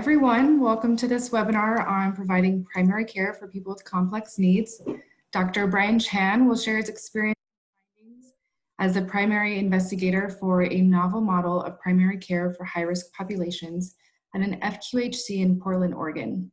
everyone. Welcome to this webinar on providing primary care for people with complex needs. Dr. Brian Chan will share his experience as a primary investigator for a novel model of primary care for high-risk populations at an FQHC in Portland, Oregon.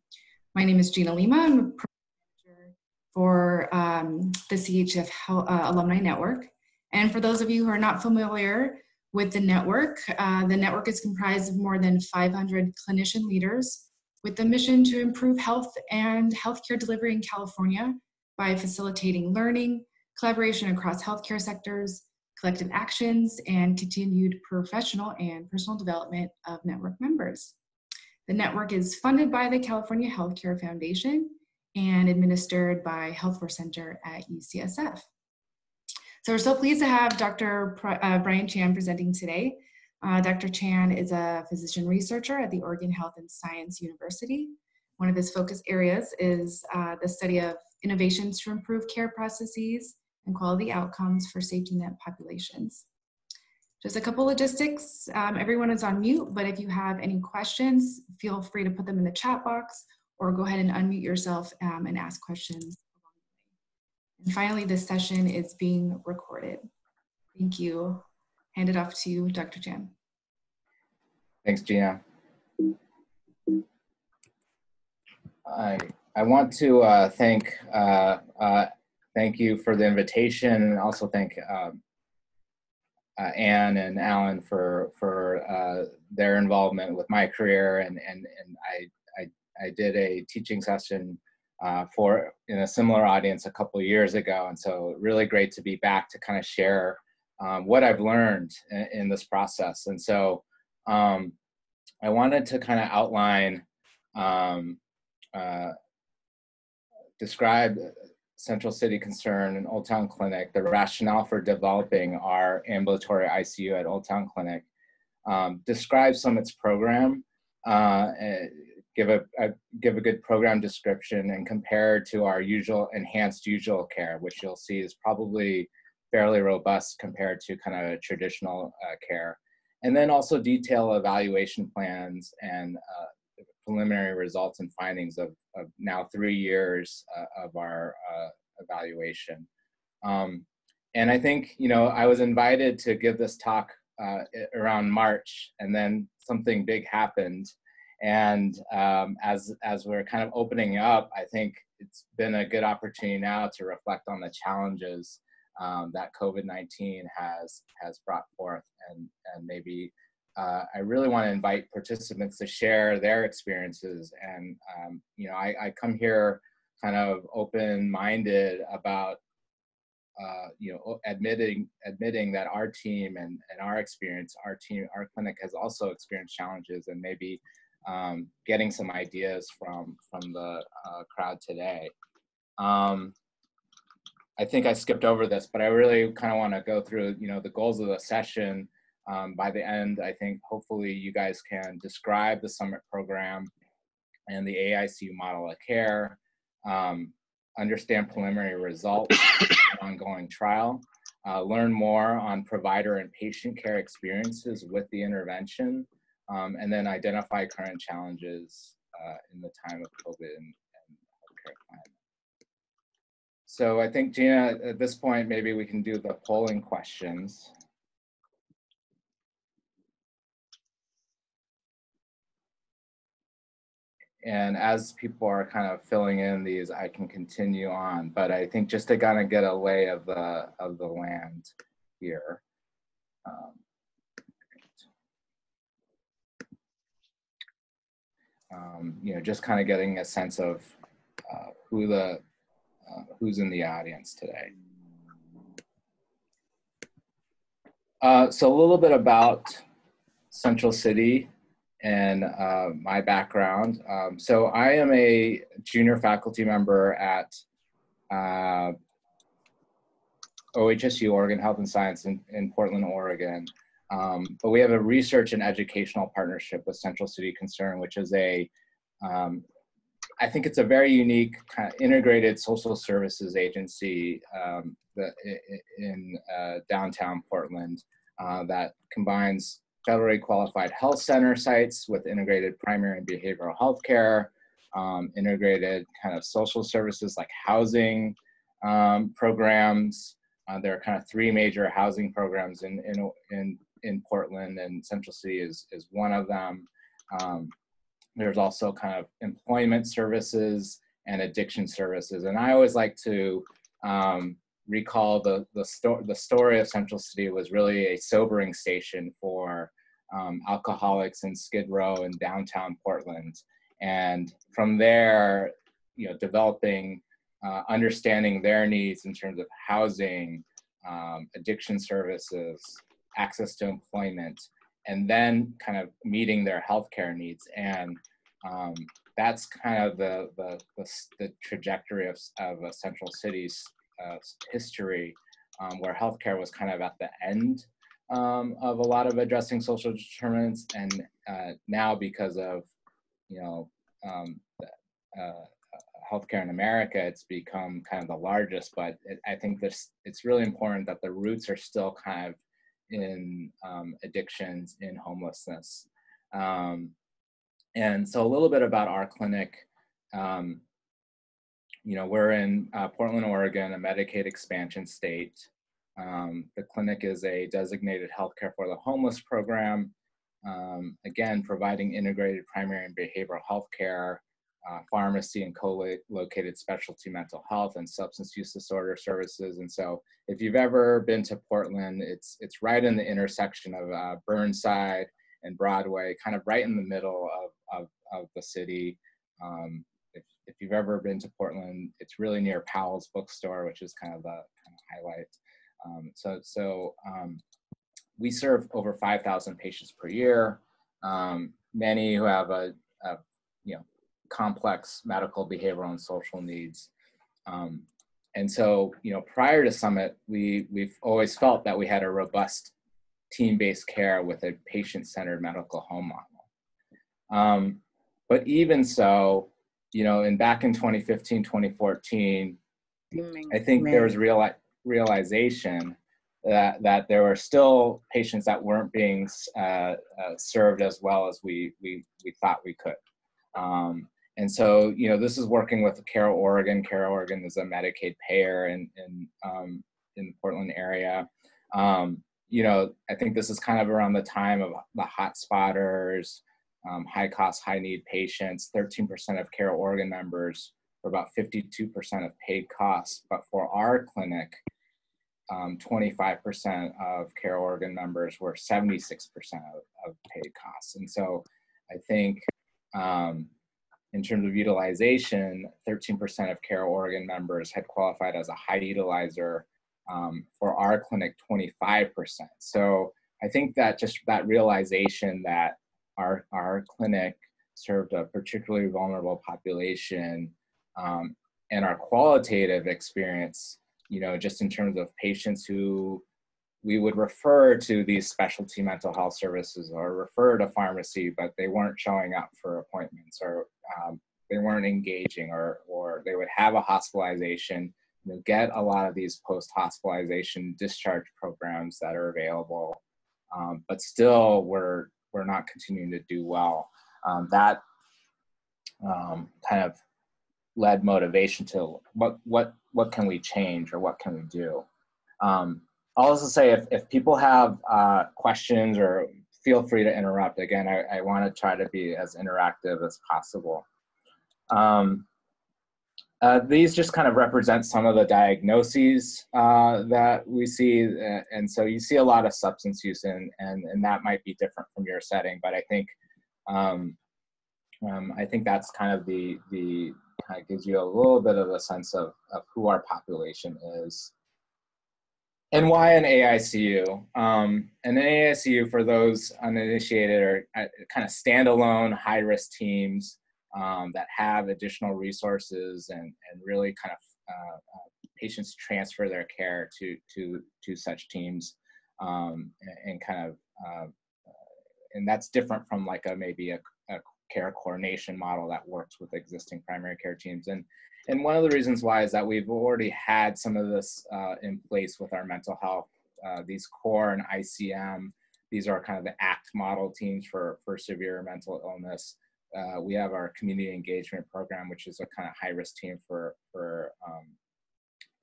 My name is Gina Lima. I'm a manager for um, the CHCF uh, Alumni Network. And for those of you who are not familiar with the network, uh, the network is comprised of more than 500 clinician leaders with the mission to improve health and healthcare delivery in California by facilitating learning, collaboration across healthcare sectors, collective actions, and continued professional and personal development of network members. The network is funded by the California Healthcare Foundation and administered by Healthforce Center at UCSF. So we're so pleased to have Dr. Uh, Brian Chan presenting today. Uh, Dr. Chan is a physician researcher at the Oregon Health and Science University. One of his focus areas is uh, the study of innovations to improve care processes and quality outcomes for safety net populations. Just a couple logistics. Um, everyone is on mute, but if you have any questions, feel free to put them in the chat box or go ahead and unmute yourself um, and ask questions. And finally, this session is being recorded. Thank you. Hand it off to you, Dr. Chan. Thanks, Gina. I, I want to uh, thank uh, uh, thank you for the invitation and also thank um, uh, Anne and Alan for for uh, their involvement with my career and and and I I, I did a teaching session uh, for in a similar audience a couple years ago. And so really great to be back to kind of share um, what I've learned in, in, this process. And so um, I wanted to kind of outline um, uh, describe Central City Concern and Old Town Clinic, the rationale for developing our ambulatory ICU at Old Town Clinic, um, describe its program, uh, give a, a, give a good program description, and compare to our usual enhanced usual care, which you'll see is probably fairly robust compared to kind of traditional uh, care, and then also detail evaluation plans and uh, preliminary results and findings of, of now three years uh, of our uh, evaluation. Um, and I think, you know, I was invited to give this talk uh, around March, and then something big happened. And um, as, as we're kind of opening up, I think it's been a good opportunity now to reflect on the challenges um, that COVID-19 has, has brought forth and, and maybe uh, I really want to invite participants to share their experiences. And, um, you know, I, I, come here kind of open-minded about, uh, you know, admitting, admitting that our team and, and our experience, our team, our clinic has also experienced challenges and maybe um, getting some ideas from, from the uh, crowd today. Um, I think I skipped over this, but I really kind of want to go through, you know, the goals of the session, um, by the end, I think hopefully you guys can describe the summit program and the AICU model of care, um, understand preliminary results ongoing trial, uh, learn more on provider and patient care experiences with the intervention, um, and then identify current challenges uh, in the time of COVID and, and healthcare climate. So I think Gina, at this point, maybe we can do the polling questions. and as people are kind of filling in these, I can continue on. But I think just to kind of get a lay of the of the land here. Um, um, you know, just kind of getting a sense of uh, who the uh, who's in the audience today. Uh, so a little bit about Central City and uh, my background. Um, so I am a junior faculty member at uh, OHSU, Oregon Health and Science in, in Portland, Oregon. Um, but we have a research and educational partnership with Central City Concern, which is a, um, I think it's a very unique kind of integrated social services agency um, that, in uh, downtown Portland uh, that combines federally qualified health center sites with integrated primary and behavioral health care, um, integrated kind of social services like housing um, programs. Uh, there are kind of three major housing programs in, in, in, in Portland, and Central City is, is one of them. Um, there's also kind of employment services and addiction services. And I always like to um, recall the, the, sto- the story of Central City was really a sobering station for um, alcoholics in Skid Row in downtown Portland. And from there, you know, developing, uh, understanding their needs in terms of housing, um, addiction services, access to employment, and then kind of meeting their healthcare needs. And um, that's kind of the, the, the, the trajectory of, of a central city's uh, history, um, where healthcare was kind of at the end um, of a lot of addressing social determinants. And uh, now because of, you know, um, uh, healthcare in America, it's become kind of the largest, but it, I think this, it's really important that the roots are still kind of in um, addictions, in homelessness. Um, and so a little bit about our clinic. Um, you know, we're in uh, Portland, Oregon, a Medicaid expansion state. Um, the clinic is a designated healthcare for the homeless program. Um, again, providing integrated primary and behavioral health care, uh, pharmacy and co-located specialty mental health and substance use disorder services. And so if you've ever been to Portland, it's, it's right in the intersection of uh, Burnside and Broadway, kind of right in the middle of, of, of the city. Um, if, if you've ever been to Portland, it's really near Powell's bookstore, which is kind of the kind of highlight. Um, so so um, we serve over 5,000 patients per year, um, many who have a, a, you know complex medical, behavioral, and social needs. Um, and so, you know, prior to Summit, we we've always felt that we had a robust team-based care with a patient-centered medical home model. Um, but even so, you know, in back in 2015, 2014, I think there was real realization that that there were still patients that weren't being uh, uh, served as well as we we we thought we could. Um, and so, you know, this is working with Care Oregon. Care Oregon is a Medicaid payer in in um, in the Portland area. Um, you know, I think this is kind of around the time of the hot spotters, um, high cost, high need patients. 13% of Care Oregon members for about 52% of paid costs. But for our clinic, um, 25% of Care Oregon members were 76% of, of, paid costs. And so I think um, in terms of utilization, 13% of Care Oregon members had qualified as a high utilizer um, for our clinic 25%. So I think that just that realization that our, our clinic served a particularly vulnerable population um, and our qualitative experience, you know, just in terms of patients who we would refer to these specialty mental health services or refer to pharmacy, but they weren't showing up for appointments or um, they weren't engaging or, or they would have a hospitalization get a lot of these post-hospitalization discharge programs that are available, um, but still we're, we're not continuing to do well. Um, that um, kind of led motivation to what, what, what can we change or what can we do? Um, I'll also say if, if people have uh, questions or feel free to interrupt. Again, I, I want to try to be as interactive as possible. Um, uh, these just kind of represent some of the diagnoses uh, that we see. Uh, and so you see a lot of substance use in, and, and that might be different from your setting, but I think, um, um, I think that's kind of the, the kind of gives you a little bit of a sense of, of who our population is. And why an AICU? Um, an AICU, for those uninitiated, are uh, kind of standalone high risk teams um, that have additional resources and, and really kind of uh, uh, patients transfer their care to, to, to such teams um, and, and, kind of, uh, and that's different from like a, maybe a, a, care coordination model that works with existing primary care teams. And, and one of the reasons why is that we've already had some of this uh, in place with our mental health, uh, these core and ICM these are kind of the ACT model teams for, for severe mental illness. Uh, we have our community engagement program, which is a kind of high risk team for, for, um,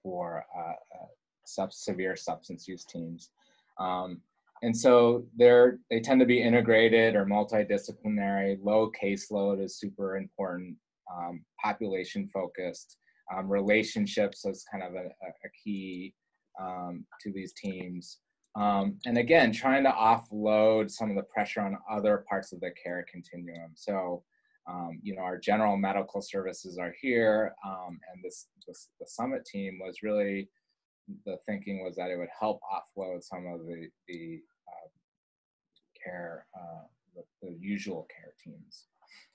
for uh, uh, sub severe substance use teams. Um, and so they're, they tend to be integrated or multidisciplinary. Low caseload is super important, um, population focused. Um, relationships is kind of a, a key um, to these teams. Um, and again, trying to offload some of the pressure on other parts of the care continuum. So, um, you know, our general medical services are here, um, and this, this, the summit team was really the thinking was that it would help offload some of the the uh, care, uh, the, the, usual care teams.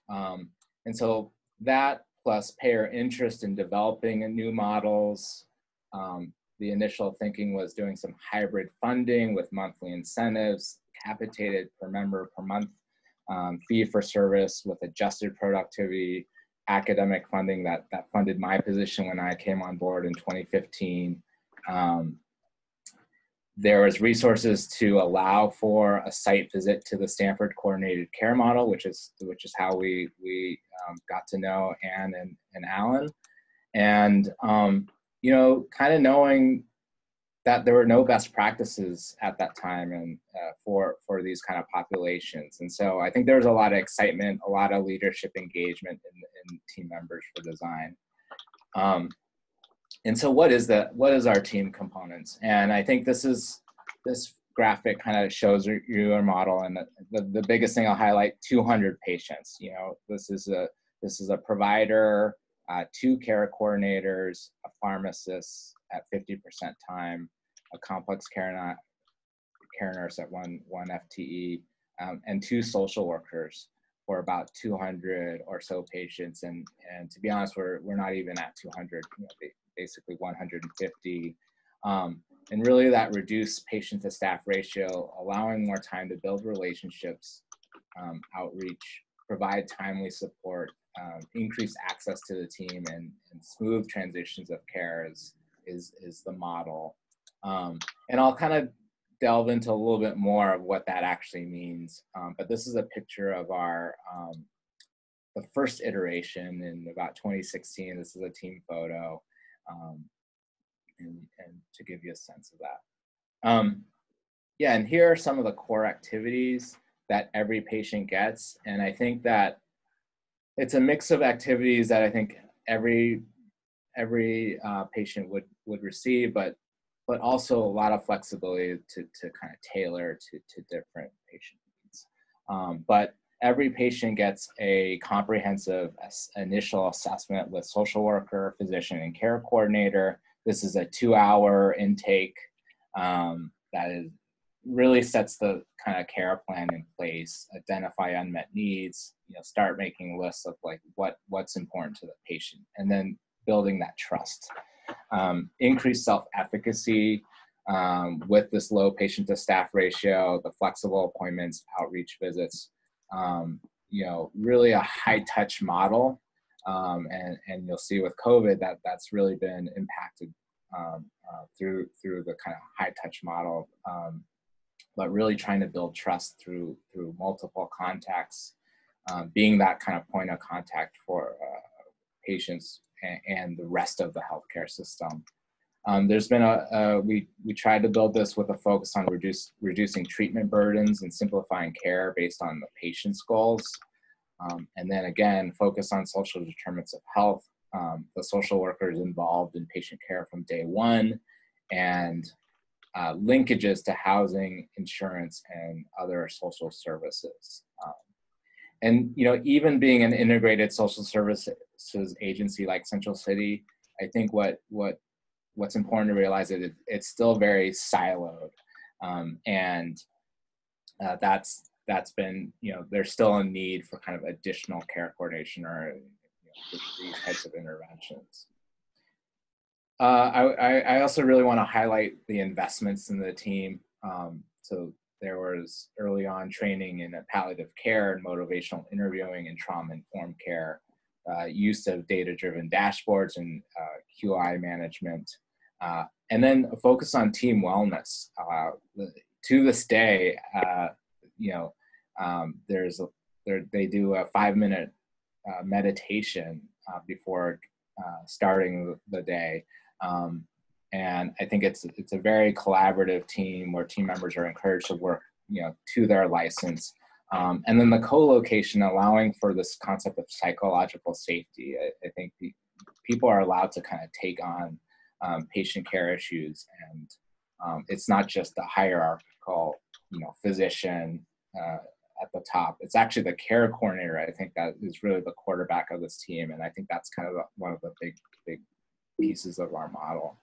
Um, and so that plus payer interest in developing new models, um, the initial thinking was doing some hybrid funding with monthly incentives, capitated per member per month, um, fee for service with adjusted productivity, academic funding that, that funded my position when I came on board in 2015. Um, there was resources to allow for a site visit to the Stanford coordinated care model, which is which is how we we um, got to know Anne and, and Alan, and um, you know, kind of knowing that there were no best practices at that time and uh, for for these kind of populations. And so i think there was a lot of excitement a lot of leadership engagement in, in team members for design. Um, and so what is that what is our team components and i think this is this graphic kind of shows you our model and the, the, the biggest thing i'll highlight 200 patients you know this is a this is a provider uh, two care coordinators, a pharmacist at 50% time, a complex care, care nurse at one, one FTE, um, and two social workers for about 200 or so patients. And, and to be honest, we're, we're not even at 200, you know, basically 150. Um, and really that reduced patient to staff ratio, allowing more time to build relationships, um, outreach, provide timely support, um, increase access to the team and, and, smooth transitions of care is, is, is the model. Um, and I'll kind of delve into a little bit more of what that actually means. Um, but this is a picture of our, um, the first iteration in about 2016. This is a team photo. Um, and, and to give you a sense of that. Um, yeah, and here are some of the core activities that every patient gets. And I think that it's a mix of activities that I think every every uh, patient would would receive, but but also a lot of flexibility to to kind of tailor to to different patient needs. Um, but every patient gets a comprehensive initial assessment with social worker, physician, and care coordinator. This is a two-hour intake um, that is really sets the kind of care plan in place, identify unmet needs, you know, start making lists of like what what's important to the patient, and then building that trust. Um, increase self-efficacy um, with this low patient to staff ratio, the flexible appointments, outreach visits, um, you know, really a high touch model. Um, and, and you'll see with COVID that that's really been impacted um, uh, through through the kind of high touch model um, but really trying to build trust through through multiple contacts, um, being that kind of point of contact for uh, patients and, and, the rest of the healthcare system. Um, there's been a, we we tried to build this with a focus on reduce reducing treatment burdens and simplifying care based on the patient's goals, um, and then again focus on social determinants of health. Um, the social workers involved in patient care from day one, and uh, linkages to housing, insurance, and other social services. Um, and you know, even being an integrated social services agency like Central City, I think what what what's important to realize is it, it's still very siloed, um, and uh, that's that's been you know there's still a need for kind of additional care coordination or you know, these types of interventions. Uh, I, I also really want to highlight the investments in the team. Um, so there was early on training in palliative care and motivational interviewing and trauma-informed care, uh, use of data-driven dashboards and uh, QI management, uh, and then a focus on team wellness. Uh, to this day, uh, you know, um, there's a, there, they do a five minute uh, meditation uh, before starting the day. Um, and I think it's it's a very collaborative team where team members are encouraged to work, you know, to their license. Um, and then the co-location allowing for this concept of psychological safety. I, I think people are allowed to kind of take on um, patient care issues, and um, it's not just the hierarchical, you know, physician uh, at the top. It's actually the care coordinator. I think that is really the quarterback of this team, and I think that's kind of one of the big, big pieces of our model.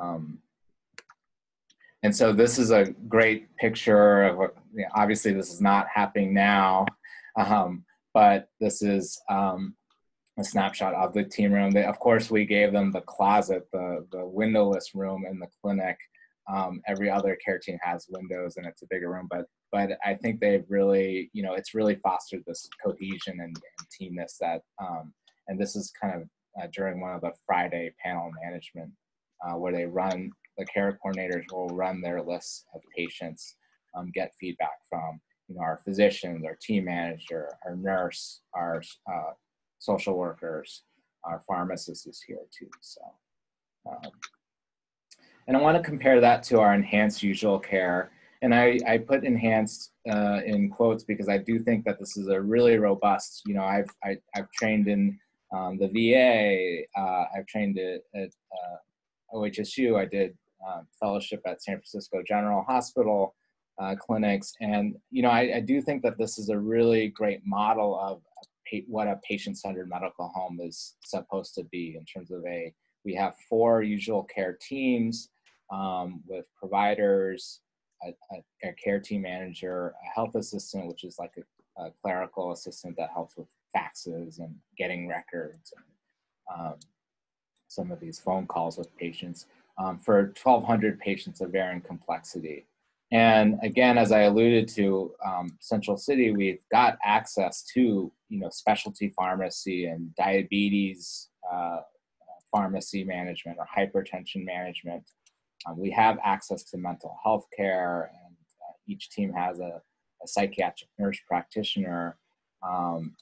Um, and so this is a great picture of what, you know, obviously this is not happening now, um, but this is um, a snapshot of the team room. They, of course, we gave them the closet, the, the windowless room in the clinic. Um, every other care team has windows and it's a bigger room, but but I think they've really, you know, it's really fostered this cohesion and, and teamness that, um, and this is kind of uh, during one of the Friday panel management uh, where they run, the care coordinators will run their lists of patients, um, get feedback from, you know, our physicians, our team manager, our nurse, our uh, social workers, our pharmacist is here too. So, um, and I want to compare that to our enhanced usual care. And I, I put enhanced uh, in quotes because I do think that this is a really robust, you know, I've, I, have i have trained in um, the VA, uh, I've trained at, at uh, OHSU. I did um, fellowship at San Francisco General Hospital uh, clinics, and you know, I, I, do think that this is a really great model of what a patient-centered medical home is supposed to be in terms of a. We have four usual care teams um, with providers, a, a, a, care team manager, a health assistant, which is like a, a clerical assistant that helps with faxes and getting records and um, some of these phone calls with patients um, for 1,200 patients of varying complexity. And again, as I alluded to, um, Central City, we've got access to you know specialty pharmacy and diabetes uh, pharmacy management or hypertension management. Um, we have access to mental health care, and uh, each team has a, a, psychiatric nurse practitioner. Um,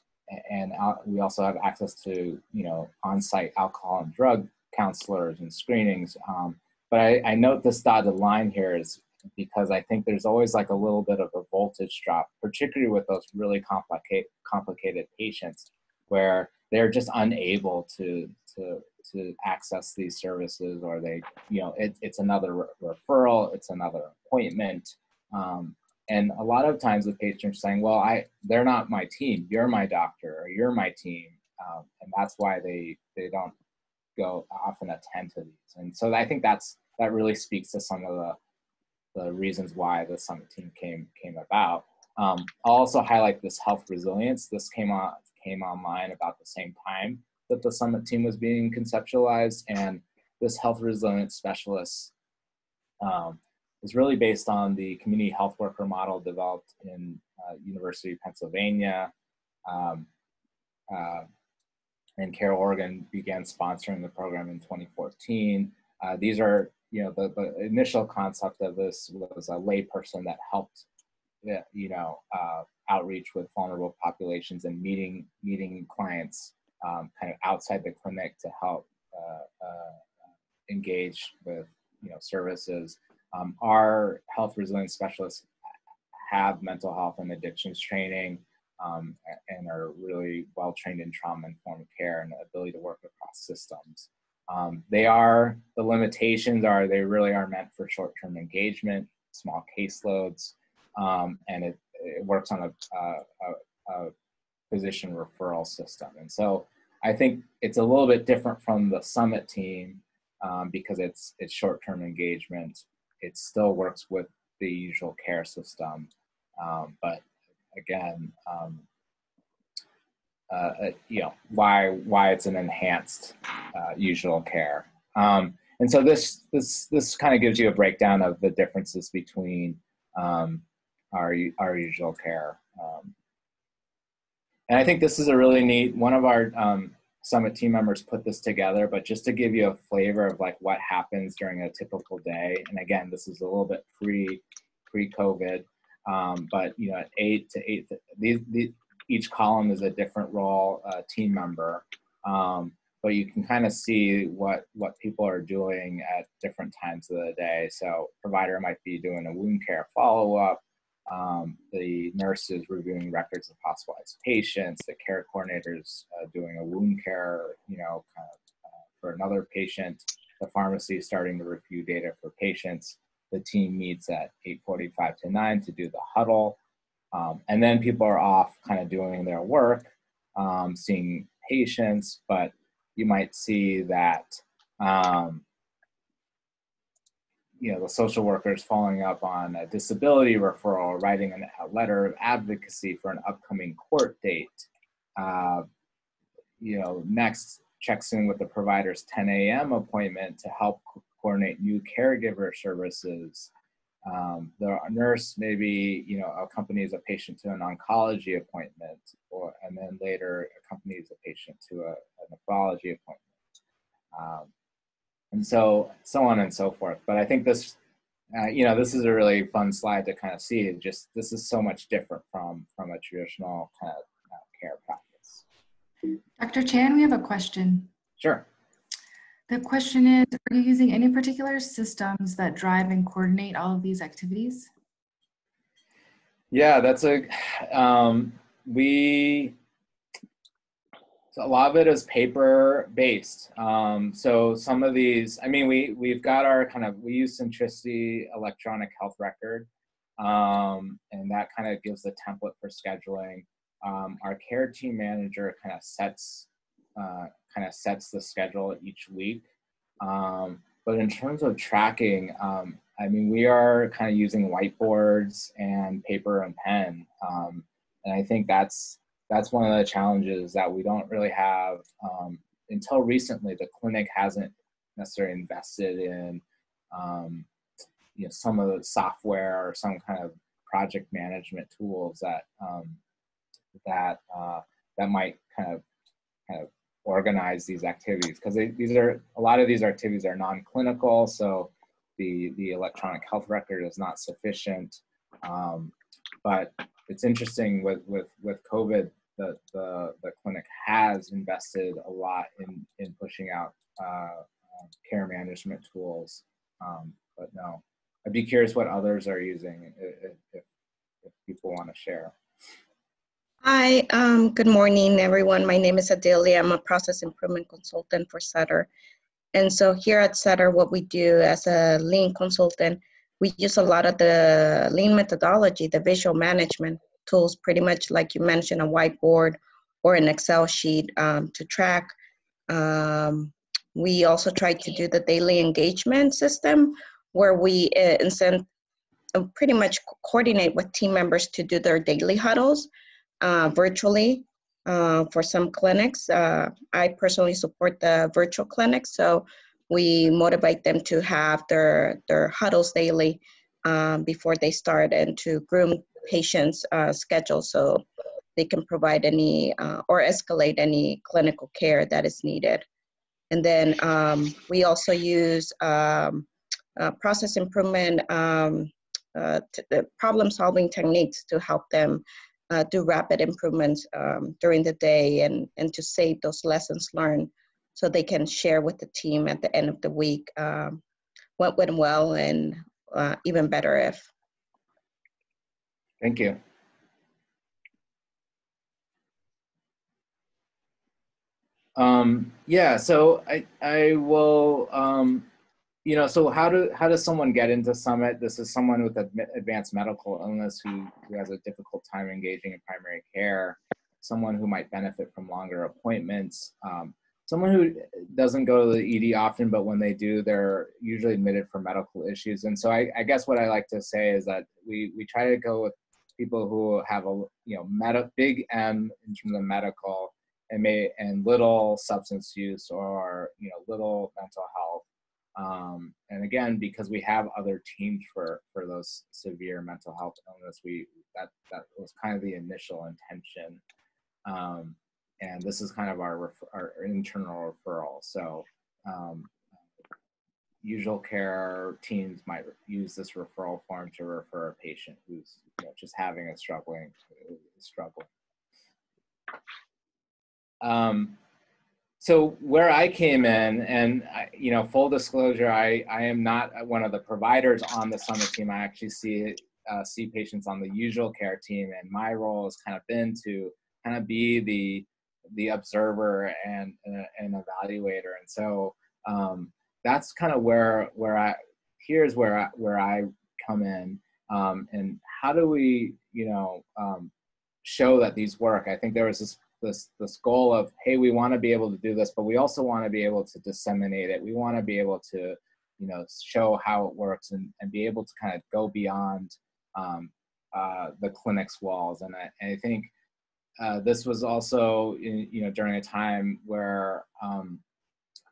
and we also have access to you know on-site alcohol and drug counselors and screenings. Um, but I, I, note this dotted line here is because I think there's always like a little bit of a voltage drop, particularly with those really complicated complicated patients, where they're just unable to to to access these services, or they you know it, it's another re- referral, it's another appointment. Um, and a lot of times the patients saying well i they're not my team. You're my doctor or you're my team. Um, and that's why they they don't go often attend to these. And so i think that's that really speaks to some of the the reasons why the summit team came came about um, i'll also highlight this health resilience this came on came online about the same time that the summit team was being conceptualized and this health resilience specialist um, is really based on the community health worker model developed in uh, University of Pennsylvania. Um, uh, and Care Oregon began sponsoring the program in 2014. Uh, these are, you know, the, the initial concept of this was a layperson that helped, you know, uh, outreach with vulnerable populations and meeting meeting clients um, kind of outside the clinic to help uh, uh, engage with, you know, services um, our health resilience specialists have mental health and addictions training um, and are really well trained in trauma informed care and ability to work across systems. Um, they are, the limitations are they really are meant for short term engagement, small caseloads, um, and it, it, works on a, a, a physician referral system. And so I think it's a little bit different from the summit team um, because it's it's short term engagement it still works with the usual care system. Um, but again, um, uh, uh, you know why why it's an enhanced uh, usual care. Um, and so this this this kind of gives you a breakdown of the differences between um, our our usual care. Um, and I think this is a really neat one of our um, Summit team members put this together, but just to give you a flavor of like what happens during a typical day. And again, this is a little bit pre pre-COVID. Um, but you know, at eight to eight, these, these, each column is a different role uh, team member. Um, but you can kind of see what what people are doing at different times of the day. So provider might be doing a wound care follow up. Um, the nurse is reviewing records of hospitalized patients. The care coordinators uh, doing a wound care, you know, kind of uh, for another patient. The pharmacy is starting to review data for patients. The team meets at 8:45 to 9 to do the huddle, um, and then people are off, kind of doing their work, um, seeing patients. But you might see that um, you know the social workers following up on a disability referral, writing an, a letter of advocacy for an upcoming court date. Uh, you know, next checks in with the provider's 10 a.m. appointment to help coordinate new caregiver services. Um, the nurse maybe you know accompanies a patient to an oncology appointment, or and then later accompanies a patient to a, a nephrology appointment, um, and so so on and so forth. But I think this, uh, you know, this is a really fun slide to kind of see. Just this is so much different from from a traditional kind of uh, care practice. Dr. Chan, we have a question. Sure. The question is, are you using any particular systems that drive and coordinate all of these activities? Yeah, that's a, um, we, so a lot of it is paper based. Um, so some of these, I mean, we, we've got our kind of, we use Centricity electronic health record. Um, and that kind of gives the template for scheduling. Um, our care team manager kind of sets uh, kind of sets the schedule each week. Um, but in terms of tracking, um, I mean, we are kind of using whiteboards and paper and pen, um, and I think that's that's one of the challenges that we don't really have um, until recently. The clinic hasn't necessarily invested in um, you know some of the software or some kind of project management tools that um, that uh, that might kind of kind of organize these activities because these are a lot of these activities are non-clinical so the the electronic health record is not sufficient. Um, but it's interesting with with with covid the, the the clinic has invested a lot in in pushing out uh, care management tools. Um, but no i'd be curious what others are using if, if people want to share Hi, um, good morning, everyone. My name is Adelia. I'm a process improvement consultant for Sutter. And so here at Sutter, what we do as a lean consultant, we use a lot of the lean methodology, the visual management tools, pretty much like you mentioned, a whiteboard or an Excel sheet um, to track. Um, we also try to do the daily engagement system where we uh, incent, uh, pretty much coordinate with team members to do their daily huddles uh, virtually uh, for some clinics. Uh, I personally support the virtual clinics, so we motivate them to have their, their huddles daily um, before they start and to groom patients' uh, schedule so they can provide any uh, or escalate any clinical care that is needed. And then um, we also use um, uh, process improvement um, problem solving techniques to help them uh, do rapid improvements um, during the day and, and to save those lessons learned so they can share with the team at the end of the week um, what went well and uh, even better if. Thank you. Um, yeah, so I, I will um, you know, so how do how does someone get into Summit? This is someone with advanced medical illness who who has a difficult time engaging in primary care. Someone who might benefit from longer appointments. Um, someone who doesn't go to the ED often, but when they do, they're usually admitted for medical issues. And so I, I guess what I like to say is that we we try to go with people who have a you know meta, big M in terms of medical and may and little substance use or you know little mental health um, and again, because we have other teams for for those severe mental health illness, we that that was kind of the initial intention. Um, and this is kind of our our internal referral. So um, usual care teams might use this referral form to refer a patient who's you know, just having a struggling struggling. Um, so where I came in, and I, you know, full disclosure, I I am not one of the providers on the summit team. I actually see uh, see patients on the usual care team, and my role has kind of been to kind of be the the observer and uh, and evaluator. And so um, that's kind of where where I here's where I, where I come in. Um, and how do we you know um, show that these work? I think there was this this this goal of hey we want to be able to do this, but we also want to be able to disseminate it. We want to be able to you know show how it works and, and be able to kind of go beyond um, uh, the clinic's walls. And I, and I think uh, this was also in, you know during a time where um,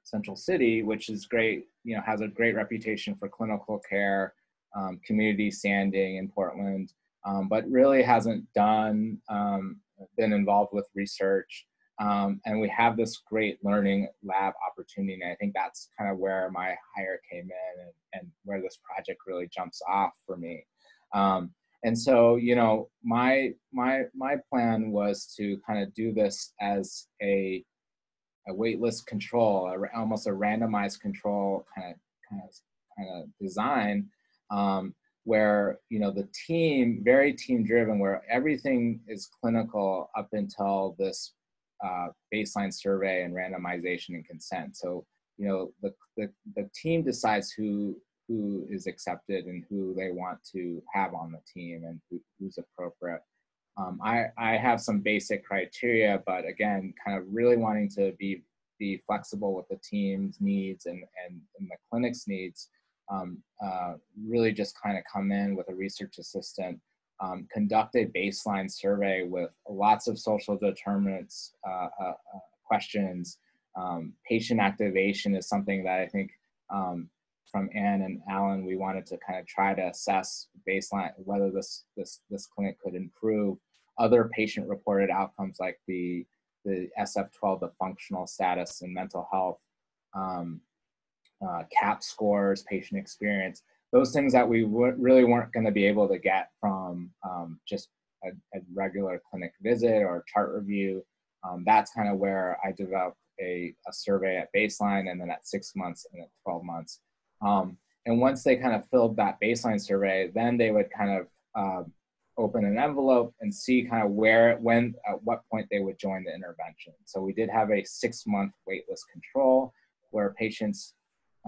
Central City, which is great, you know, has a great reputation for clinical care, um, community standing in Portland, um, but really hasn't done um, been involved with research. Um, and we have this great learning lab opportunity. And I think that's kind of where my hire came in and, and where this project really jumps off for me. Um, and so you know my my my plan was to kind of do this as a a waitlist control a, almost a randomized control kind of kind of kind of design um, where you know the team very team driven where everything is clinical up until this uh, baseline survey and randomization and consent so you know the, the the team decides who who is accepted and who they want to have on the team and who, who's appropriate. Um, I, I have some basic criteria, but again, kind of really wanting to be be flexible with the team's needs and, and, and the clinic's needs. Um, uh, really just kind of come in with a research assistant, um, conduct a baseline survey with lots of social determinants uh, uh, uh questions. Um, patient activation is something that I think um, from Anne and Alan, we wanted to kind of try to assess baseline whether this this this clinic could improve other patient reported outcomes like the the SF12, the functional status and mental health, um, uh, CAHPS scores, patient experience, those things that we really weren't going to be able to get from um, just a, a, regular clinic visit or chart review. Um, that's kind of where I developed a, a survey at baseline and then at six months and at 12 months um, and once they kind of filled that baseline survey, then they would kind of um, open an envelope and see kind of where, when, at what point they would join the intervention. So we did have a six month waitlist control where patients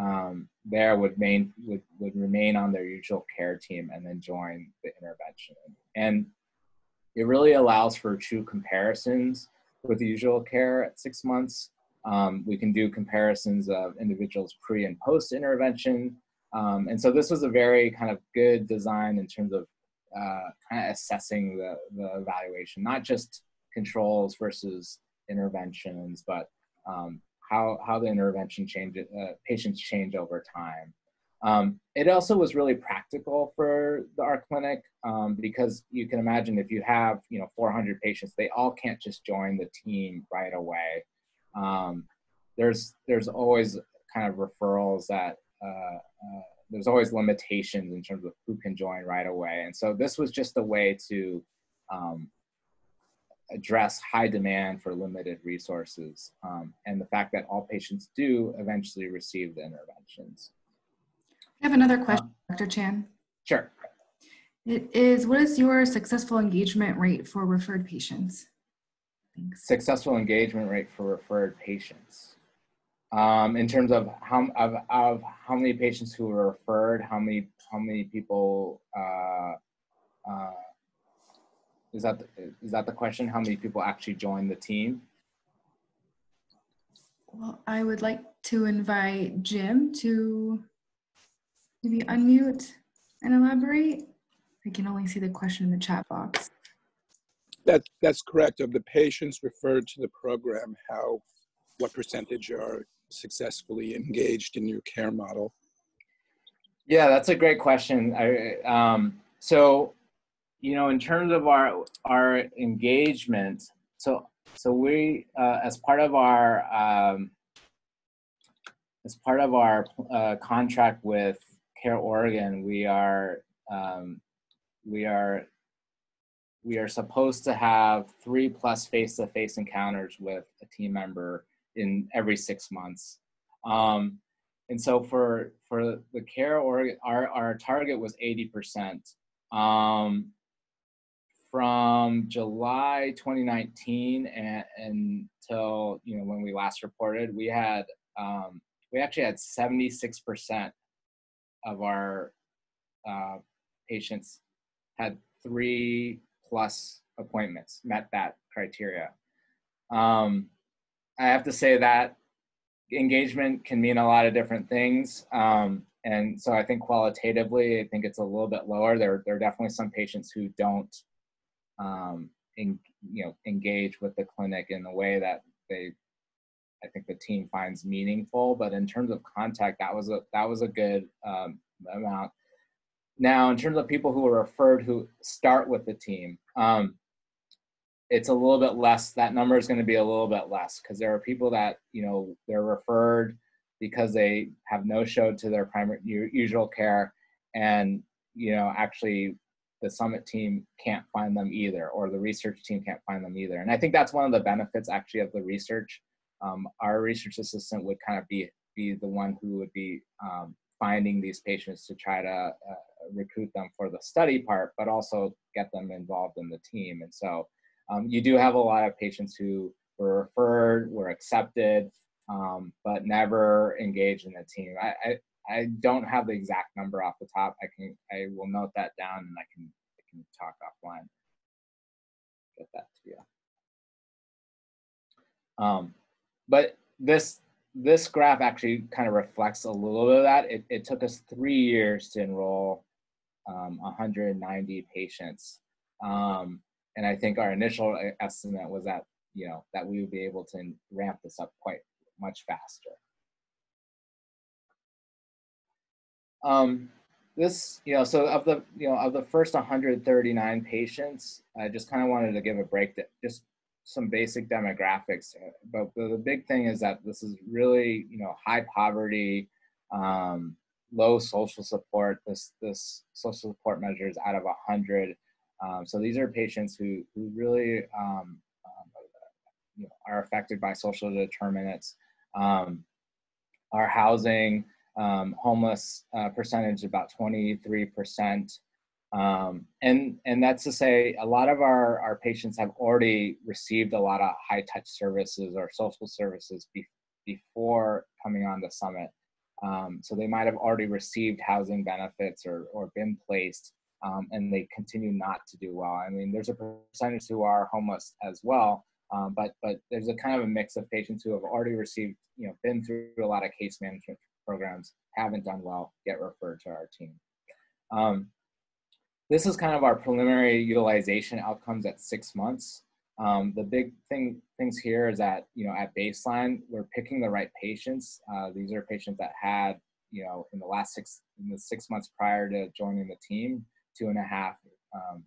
um, there would, main, would, would remain on their usual care team and then join the intervention. And it really allows for true comparisons with the usual care at six months um, we can do comparisons of individuals pre and post intervention. Um, and so this was a very kind of good design in terms of uh, kind of assessing the, the evaluation, not just controls versus interventions, but um, how, how the intervention change, uh, patients change over time. Um, it also was really practical for the, our clinic um, because you can imagine if you have you know 400 patients, they all can't just join the team right away um, there's there's always kind of referrals that uh, uh, there's always limitations in terms of who can join right away, and so this was just a way to um, address high demand for limited resources um, and the fact that all patients do eventually receive the interventions. I have another question, um, Dr. Chan. Sure. It is, what is your successful engagement rate for referred patients? Thanks. Successful engagement rate for referred patients. Um, in terms of how of, of how many patients who were referred, how many how many people uh, uh, is that the, is that the question? How many people actually join the team? Well, I would like to invite Jim to maybe unmute and elaborate. I can only see the question in the chat box. That, that's correct. Of the patients referred to the program, how, what percentage are successfully engaged in your care model? Yeah, that's a great question. I, um, so, you know, in terms of our our engagement, so so we uh, as part of our um, as part of our uh, contract with Care Oregon, we are um, we are we are supposed to have three plus face-to-face encounters with a team member in every six months. Um, and so for for the care or our our target was 80%. Um, from July 2019 and, until you know when we last reported, we had um, we actually had 76% of our uh, patients had three plus appointments met that criteria. Um, I have to say that engagement can mean a lot of different things. Um, and so I think qualitatively, I think it's a little bit lower. There, there are definitely some patients who don't, um, in, you know, engage with the clinic in a way that they, I think the team finds meaningful. But in terms of contact, that was a that was a good um, amount. Now, in terms of people who are referred who start with the team, um, it's a little bit less. That number is going to be a little bit less because there are people that you know they're referred because they have no show to their primary usual care, and you know actually the summit team can't find them either, or the research team can't find them either. And I think that's one of the benefits actually of the research. Um, our research assistant would kind of be be the one who would be um, finding these patients to try to uh, recruit them for the study part, but also get them involved in the team. And so um, you do have a lot of patients who were referred, were accepted, um, but never engaged in the team. I, I, I don't have the exact number off the top. I can I will note that down and I can I can talk offline. Get that to you. Um, but this this graph actually kind of reflects a little bit of that. It, it took us three years to enroll um, 190 patients. Um, and I think our initial estimate was that you know that we would be able to ramp this up quite much faster. Um, this, you know, so of the, you know, of the first 139 patients, I just kind of wanted to give a break that just some basic demographics. But the, the big thing is that this is really, you know, high poverty, um, low social support. This this social support measures out of 100 um, so these are patients who, who really um, um, you know, are affected by social determinants. Um, our housing, um, homeless uh, percentage about 23%. Um, and, and that's to say a lot of our, our patients have already received a lot of high touch services or social services be, before coming on the summit. so they might have already received housing benefits or, or been placed um, and they continue not to do well. I mean, there's a percentage who are homeless as well, um, but but there's a kind of a mix of patients who have already received, you know, been through a lot of case management programs, haven't done well, get referred to our team. Um, this is kind of our preliminary utilization outcomes at six months. Um, the big thing things here is that you know at baseline we're picking the right patients. Uh, these are patients that had you know in the last six in the six months prior to joining the team two and a half um,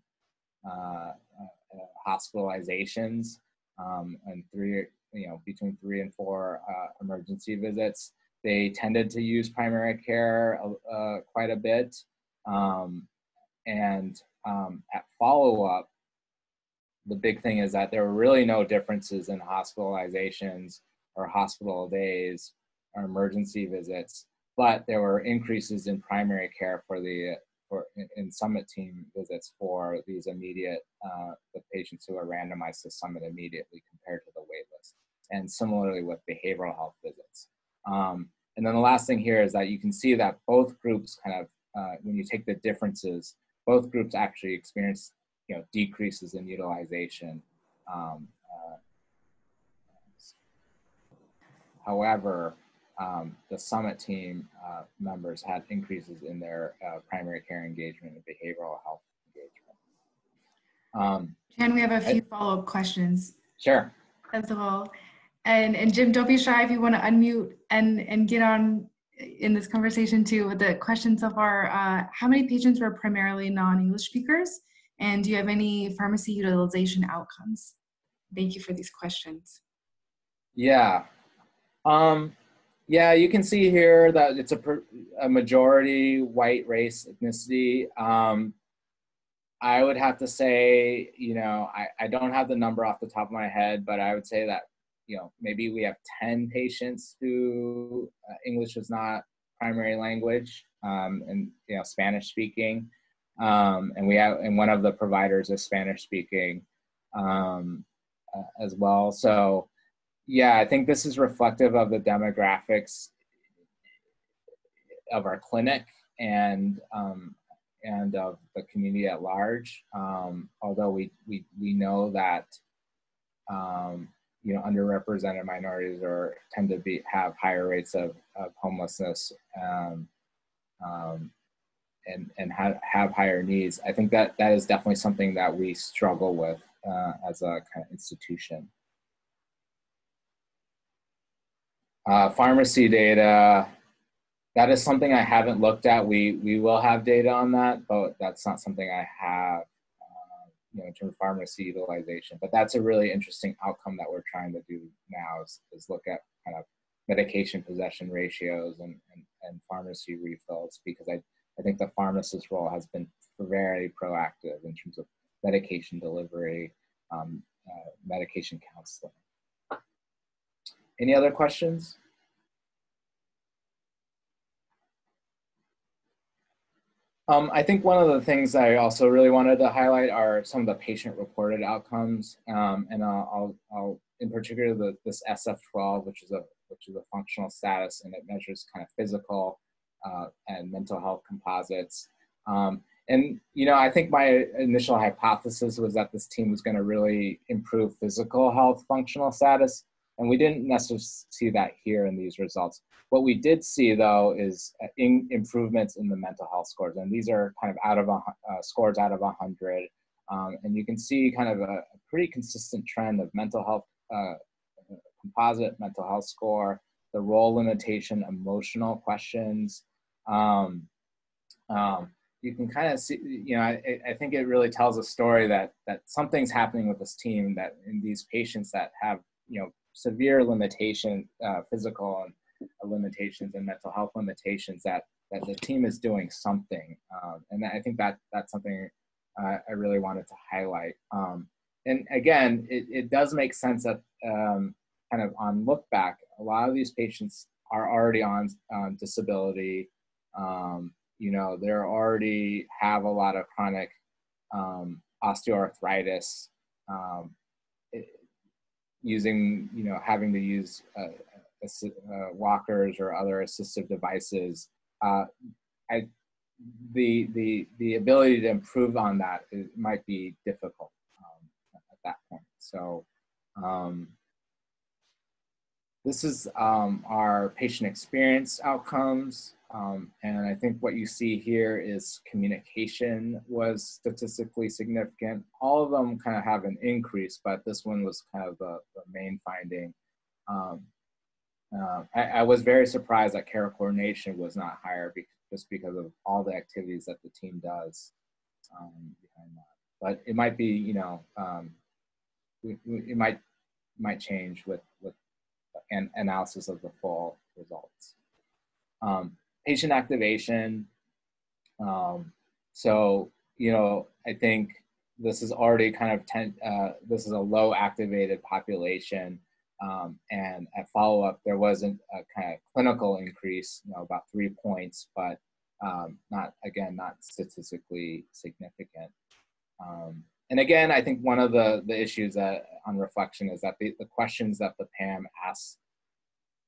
uh, uh, hospitalizations um, and three, you know, between three and four uh, emergency visits. They tended to use primary care uh, quite a bit. Um, and um, at follow up, the big thing is that there were really no differences in hospitalizations or hospital days or emergency visits, but there were increases in primary care for the for in, summit team visits for these immediate uh, the patients who are randomized to summit immediately compared to the waitlist and similarly with behavioral health visits um, and then the last thing here is that you can see that both groups kind of uh, when you take the differences both groups actually experience you know decreases in utilization um, uh, however um, the summit team uh, members had increases in their uh, primary care engagement and behavioral health engagement. Um, we have a few follow-up questions. Sure. As well. And, and Jim, don't be shy if you want to unmute and, and get on in this conversation too with the question so far. Uh, how many patients were primarily non-English speakers? And do you have any pharmacy utilization outcomes? Thank you for these questions. Yeah. Um, Yeah, you can see here that it's a, a majority white race ethnicity. Um, I would have to say, you know, I, I don't have the number off the top of my head, but I would say that, you know, maybe we have 10 patients who uh, English is not primary language um, and, you know, Spanish speaking. Um, and we have, and one of the providers is Spanish speaking um, uh, as well. So, yeah, I think this is reflective of the demographics of our clinic and um, and of the community at large. Um, although we, we we know that um, you know underrepresented minorities or tend to be have higher rates of, of homelessness um, um, and and have, have higher needs. I think that that is definitely something that we struggle with uh, as a kind of institution. Uh, pharmacy data, that is something I haven't looked at. We we will have data on that, but that's not something I have, you know, in terms of pharmacy utilization. But that's a really interesting outcome that we're trying to do now is, is look at kind of medication possession ratios and, and, and pharmacy refills because I, I think the pharmacist role has been very proactive in terms of medication delivery, um, uh, medication counseling. Any other questions? Um, I think one of the things I also really wanted to highlight are some of the patient-reported outcomes, um, and I'll, I'll, I'll, in particular the, this SF12, which is a which is a functional status, and it measures kind of physical uh, and mental health composites. Um, and you know, I think my initial hypothesis was that this team was going to really improve physical health functional status, and we didn't necessarily see that here in these results. What we did see though is uh, in improvements in the mental health scores. And these are kind of out of a, uh, scores out of 100. Um, and you can see kind of a, a, pretty consistent trend of mental health, uh, composite mental health score, the role limitation, emotional questions. Um, um, you can kind of see, you know, I, I, think it really tells a story that that something's happening with this team that in these patients that have, you know, severe limitation, uh, physical uh, limitations and mental health limitations that that the team is doing something, um, and I think that that's something uh, I really wanted to highlight. Um, and again, it, it does make sense that um, kind of on look back, a lot of these patients are already on disability. Um, you know, they already have a lot of chronic um, osteoarthritis. Um, using, you know, having to use uh, uh, walkers or other assistive devices, uh, I, the, the, the ability to improve on that might be difficult um, at that point. So um, this is um, our patient experience outcomes. Um, and I think what you see here is communication was statistically significant. All of them kind of have an increase, but this one was kind of the, the main finding. Um, uh, I, I, was very surprised that care coordination was not higher because, just because of all the activities that the team does um, behind that. But it might be, you know, um, it might might change with with an analysis of the full results. Um, patient activation. Um, so, you know, I think this is already kind of, ten, uh, this is a low activated population. Um, and at follow up, there wasn't a kind of clinical increase, you know, about three points, but um, not, again, not statistically significant. Um, and again, I think one of the, the issues that on reflection is that the, the questions that the PAM asks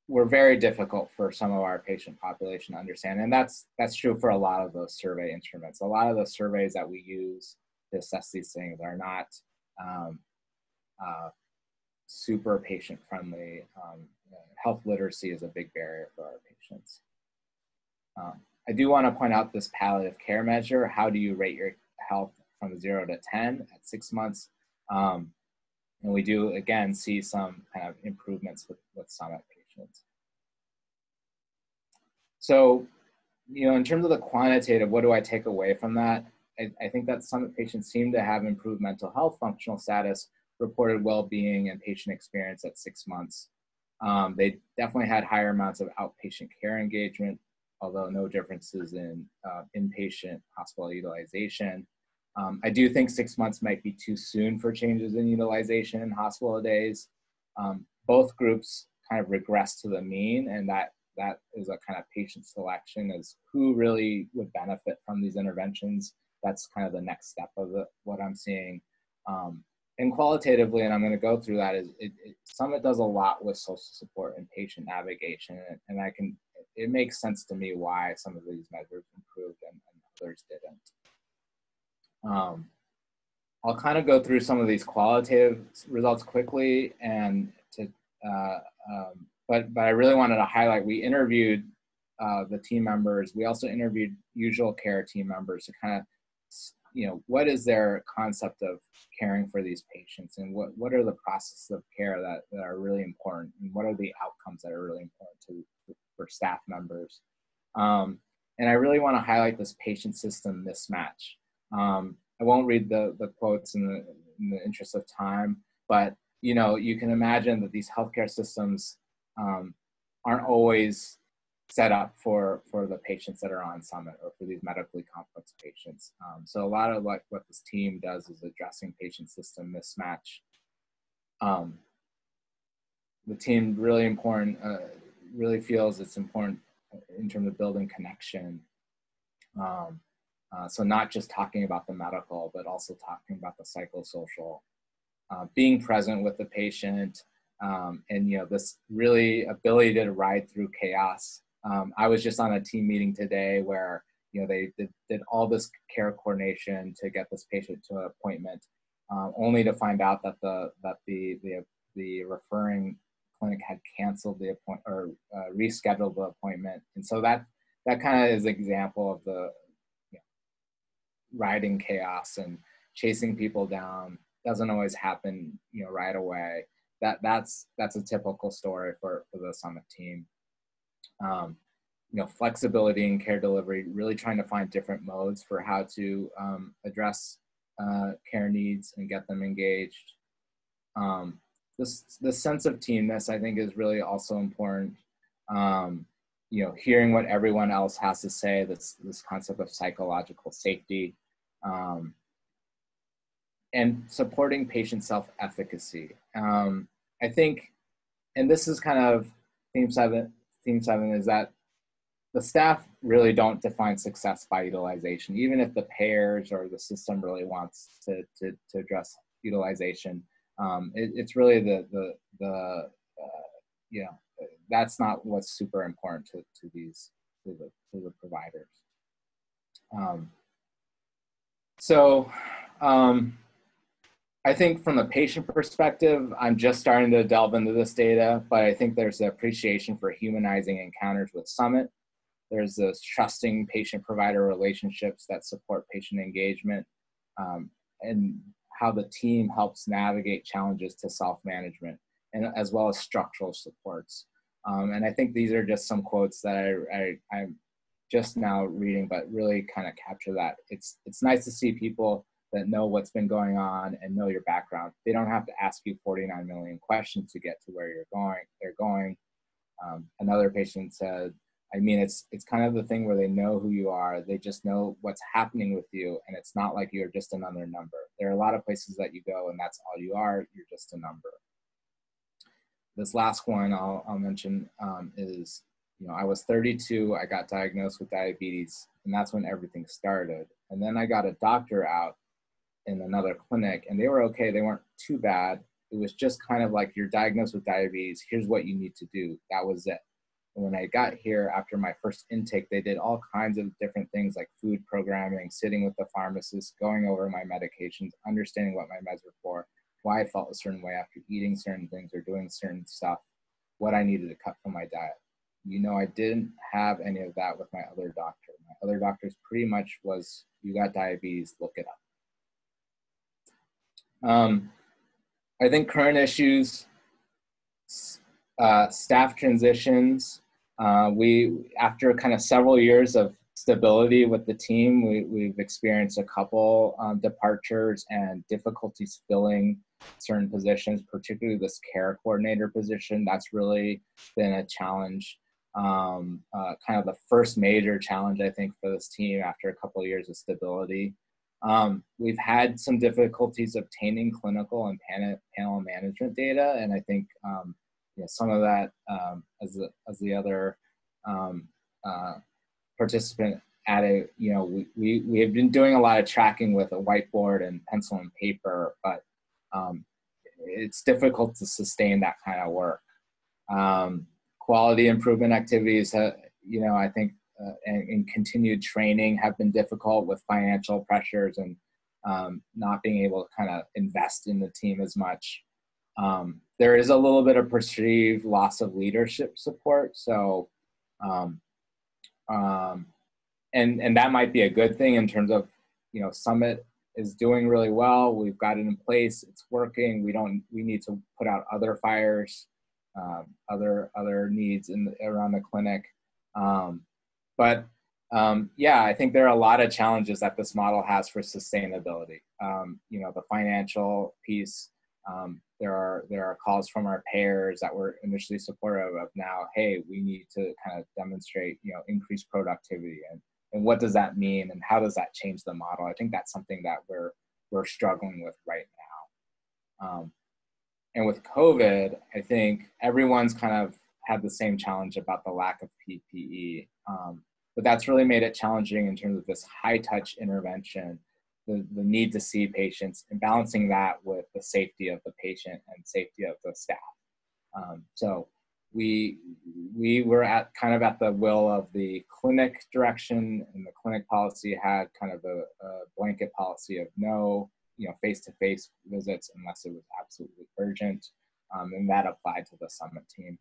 were very difficult for some of our patient population to understand. And that's, that's true for a lot of those survey instruments. A lot of the surveys that we use to assess these things are not um, uh, super patient friendly. Um, health literacy is a big barrier for our patients. Um, I do want to point out this palliative care measure. How do you rate your health from zero to 10 at six months? Um, and we do, again, see some kind of improvements with, with Summit so, you know, in terms of the quantitative, what do I take away from that? I, I think that some patients seem to have improved mental health functional status, reported well-being, and patient experience at six months. Um, they definitely had higher amounts of outpatient care engagement, although no differences in uh, inpatient hospital utilization. Um, I do think six months might be too soon for changes in utilization in hospital days. Um, both groups kind of regress to the mean, and that that is a kind of patient selection as who really would benefit from these interventions. That's kind of the next step of the, what I'm seeing. Um, and qualitatively, and I'm going to go through that, is it, it, Summit does a lot with social support and patient navigation, and, and, I can it makes sense to me why some of these measures improved and, and others didn't. Um, I'll kind of go through some of these qualitative results quickly, and to uh, um, but but I really wanted to highlight. We interviewed uh, the team members. We also interviewed usual care team members to kind of you know what is their concept of caring for these patients and what what are the processes of care that, that are really important and what are the outcomes that are really important to for staff members um, and i really want to highlight this patient system mismatch um, i won't read the the quotes in the in the interest of time but you know you can imagine that these healthcare systems um, aren't always set up for for the patients that are on summit or for these medically complex patients. Um, so a lot of like what this team does is addressing patient system mismatch. Um, the team really important uh, really feels it's important in terms of building connection. Um, uh, so not just talking about the medical but also talking about the psychosocial uh, being present with the patient um, and you know this really ability to ride through chaos. Um, I was just on a team meeting today where you know they did, did all this care coordination to get this patient to an appointment, um, only to find out that the that the the the referring clinic had canceled the appointment or uh, rescheduled the appointment, and so that that kind of is an example of the you know, riding chaos and chasing people down doesn't always happen you know right away that that's that's a typical story for for the summit team um, you know, flexibility in care delivery, really trying to find different modes for how to um, address uh, care needs and get them engaged. Um, this, the sense of teamness, I think, is really also important. Um, you know, hearing what everyone else has to say, this, this concept of psychological safety, um, and supporting patient self-efficacy. Um, I think, and this is kind of theme seven, theme seven is that the staff really don't define success by utilization, even if the payers or the system really wants to, to, to address utilization. Um, it, it's really the, the, the uh, you know, that's not what's super important to, to these, to the, to the providers. Um, so, um, I think from a patient perspective, I'm just starting to delve into this data, but I think there's an appreciation for humanizing encounters with Summit. There's those trusting patient provider relationships that support patient engagement um, and how the team helps navigate challenges to self management and as well as structural supports. Um, and I think these are just some quotes that I, I, I'm just now reading, but really kind of capture that. It's, it's nice to see people that know what's been going on and know your background. They don't have to ask you 49 million questions to get to where you're going. They're going. Um, another patient said, I mean, it's it's kind of the thing where they know who you are. They just know what's happening with you, and it's not like you're just another number. There are a lot of places that you go, and that's all you are. You're just a number. This last one I'll, I'll mention um, is, you know, I was 32. I got diagnosed with diabetes, and that's when everything started. And then I got a doctor out in another clinic and they were okay. They weren't too bad. It was just kind of like you're diagnosed with diabetes. Here's what you need to do. That was it. And when I got here after my first intake, they did all kinds of different things like food programming, sitting with the pharmacist, going over my medications, understanding what my meds were for, why I felt a certain way after eating certain things or doing certain stuff, what I needed to cut from my diet. You know, I didn't have any of that with my other doctor. My other doctors pretty much was, you got diabetes, look it up. Um, I think current issues, uh, staff transitions. Uh, we, after kind of several years of stability with the team. We, we've experienced a couple um, departures and difficulties filling certain positions, particularly this care coordinator position. That's really been a challenge. Um, uh, kind of the first major challenge, I think, for this team after a couple of years of stability. Um, we've had some difficulties obtaining clinical and panel, management data, and I think um, you know, some of that, um, as, the, as the other um, uh, participant added, you know, we, we, we have been doing a lot of tracking with a whiteboard and pencil and paper, but um, it's difficult to sustain that kind of work. Um, quality improvement activities, uh, you know, I think, uh, and, and, continued training have been difficult with financial pressures and um, not being able to kind of invest in the team as much. Um, there is a little bit of perceived loss of leadership support. So, um, um, and and that might be a good thing in terms of you know Summit is doing really well. We've got it in place. It's working. We don't. We need to put out other fires, um, other other needs in the, around the clinic. Um, but um, yeah, I think there are a lot of challenges that this model has for sustainability. Um, you know, the financial piece. Um, there are there are calls from our payers that were initially supportive of now. Hey, we need to kind of demonstrate you know increased productivity and and what does that mean and how does that change the model i think that's something that we're we're struggling with right now um, and with covid i think everyone's kind of had the same challenge about the lack of ppe um, but that's really made it challenging in terms of this high touch intervention the, the need to see patients and balancing that with the safety of the patient and safety of the staff. Um, so we we were at kind of at the will of the clinic direction and the clinic policy had kind of a, a blanket policy of no you know face-to-face visits unless it was absolutely urgent. Um, and that applied to the summit team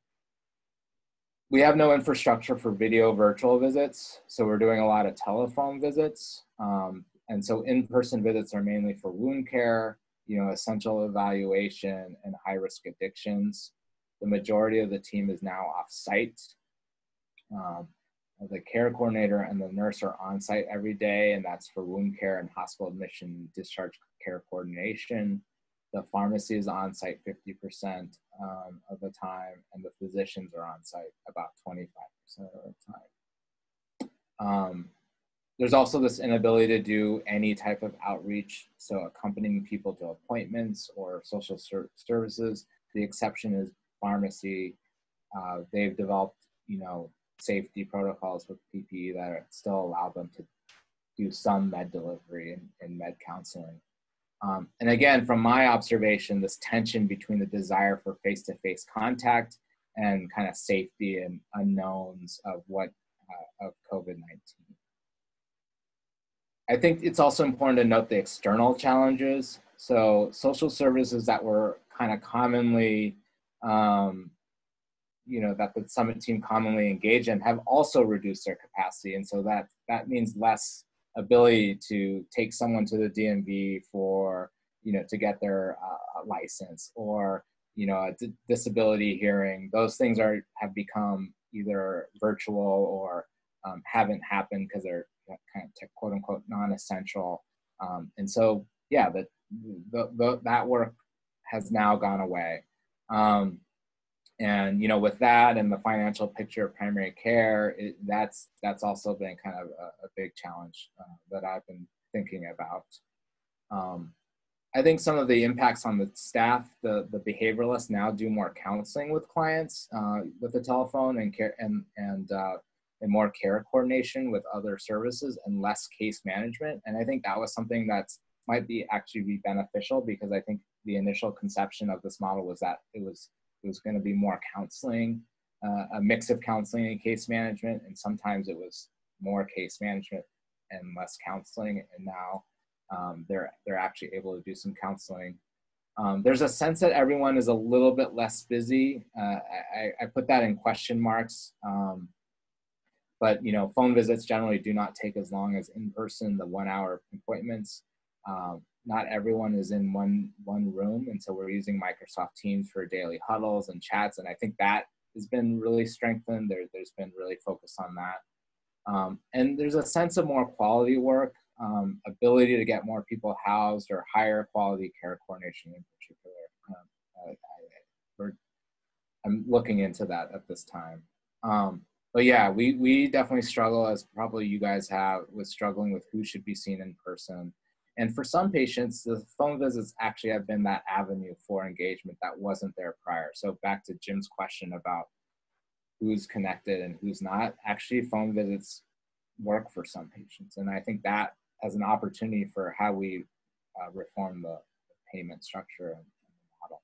we have no infrastructure for video virtual visits so we're doing a lot of telephone visits um, and so in-person visits are mainly for wound care you know essential evaluation and high-risk addictions the majority of the team is now off site. Um, the care coordinator and the nurse are on site every day, and that's for wound care and hospital admission discharge care coordination. The pharmacy is on site 50% um, of the time, and the physicians are on site about 25% of the time. Um, there's also this inability to do any type of outreach, so accompanying people to appointments or social ser services. The exception is pharmacy, uh, they've developed, you know, safety protocols with PPE that still allow them to do some med delivery and, and med counseling. Um, and again, from my observation, this tension between the desire for face-to-face contact and kind of safety and unknowns of what uh, of COVID-19. I think it's also important to note the external challenges. So social services that were kind of commonly um, you know that the summit team commonly engage in have also reduced their capacity and so that that means less ability to take someone to the dmv for you know to get their uh, license or you know a disability hearing. Those things are have become either virtual or um, haven't happened because they're kind of quote unquote non-essential. Um, and so yeah the, the, the, that work has now gone away. Um, and you know, with that and the financial picture of primary care, it, that's that's also been kind of a, a big challenge uh, that I've been thinking about. Um, I think some of the impacts on the staff, the the behavioralists now do more counseling with clients uh, with the telephone and care and and uh, and more care coordination with other services and less case management. And I think that was something that's might be actually be beneficial because I think the initial conception of this model was that it was was going to be more counseling, uh, a mix of counseling and case management, and sometimes it was more case management and less counseling. And now um, they're they're actually able to do some counseling. Um, there's a sense that everyone is a little bit less busy. Uh, I, I, put that in question marks. Um, but you know, phone visits generally do not take as long as in person, the one hour appointments. Um, not everyone is in one one room and so we're using microsoft teams for daily huddles and chats and i think that has been really strengthened there, there's been really focus on that Um, and there's a sense of more quality work, um, ability to get more people housed or higher quality care coordination in particular. Um, I, am looking into that at this time. Um, but yeah, we, we definitely struggle as probably you guys have with struggling with who should be seen in person. And for some patients, the phone visits actually have been that avenue for engagement that wasn't there prior. So back to Jim's question about who's connected and who's not. Actually, phone visits work for some patients, and I think that as an opportunity for how we uh, reform the payment structure and, the model.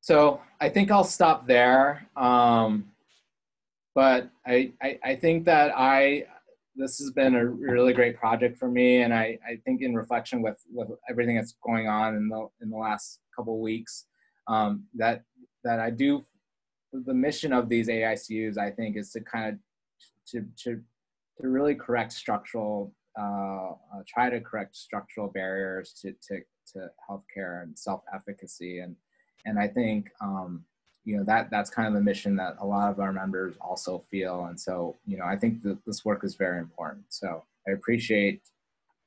So I think I'll stop there. Um, but I, I, I think that I this has been a really great project for me, and I, I think in reflection with with everything that's going on in the in the last couple weeks, um, that that I do the mission of these AICUs, I think, is to kind of to to to really correct structural, uh, uh, try to correct structural barriers to to to healthcare and self efficacy, and and I think um, you know that that's kind of the mission that a lot of our members also feel, and so you know I think that this work is very important. So I appreciate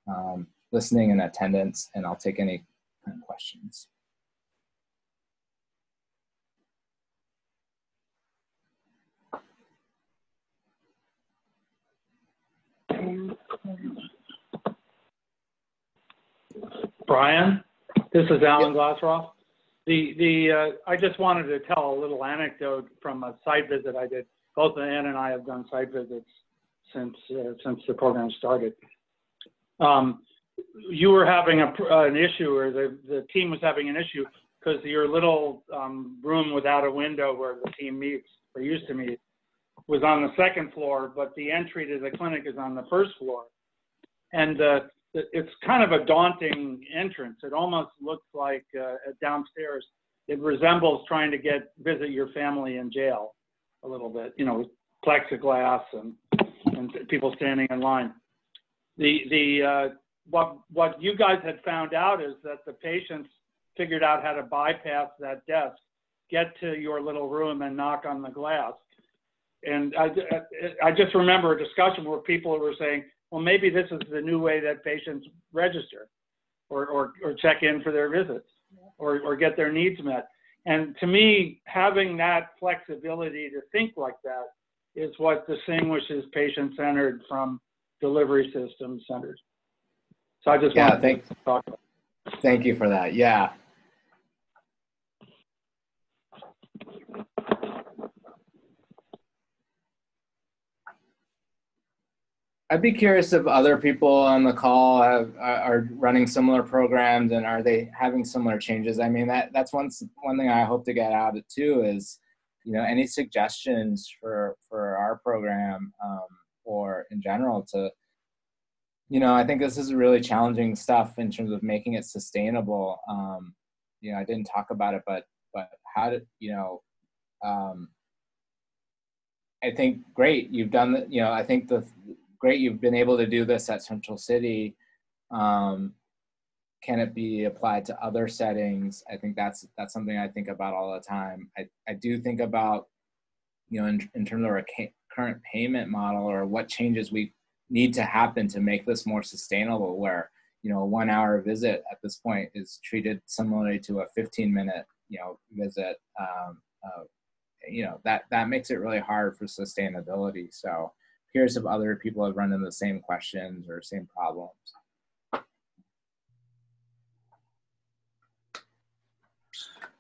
um, listening and attendance, and I'll take any questions. Brian, this is Alan Glaseroff. The, the, uh, I just wanted to tell a little anecdote from a site visit I did. Both Ann and I have done site visits since, uh, since the program started. Um, you were having a, an issue, or the, the team was having an issue because your little um, room without a window where the team meets or used to meet was on the second floor, but the entry to the clinic is on the first floor. And uh, it's kind of a daunting entrance. It almost looks like uh, downstairs. It resembles trying to get visit your family in jail a little bit, you know, with plexiglass and and people standing in line. The the uh, what what you guys had found out is that the patients figured out how to bypass that desk, get to your little room and knock on the glass. And I, I just remember a discussion where people were saying, well, maybe this is the new way that patients register or, or, or check in for their visits or, or get their needs met. And to me, having that flexibility to think like that is what distinguishes patient centered from delivery system centered. So I just yeah, want thank, to talk about. Thank you for that. Yeah, I'd be curious if other people on the call have, are running similar programs and are they having similar changes. I mean, that that's one one thing I hope to get out of too is, you know, any suggestions for for our program um, or in general to, you know, I think this is really challenging stuff in terms of making it sustainable. Um, you know, I didn't talk about it, but but how did you know, um, I think great you've done the, you know, I think the great you've been able to do this at Central City. Um, can it be applied to other settings? I think that's that's something I think about all the time. I, I do think about, you know, in, in terms of our current payment model or what changes we need to happen to make this more sustainable where, you know, a one hour visit at this point is treated similarly to a 15 minute, you know, visit. Um, uh, you know, that, that makes it really hard for sustainability. So curious if other people have run into the same questions or same problems.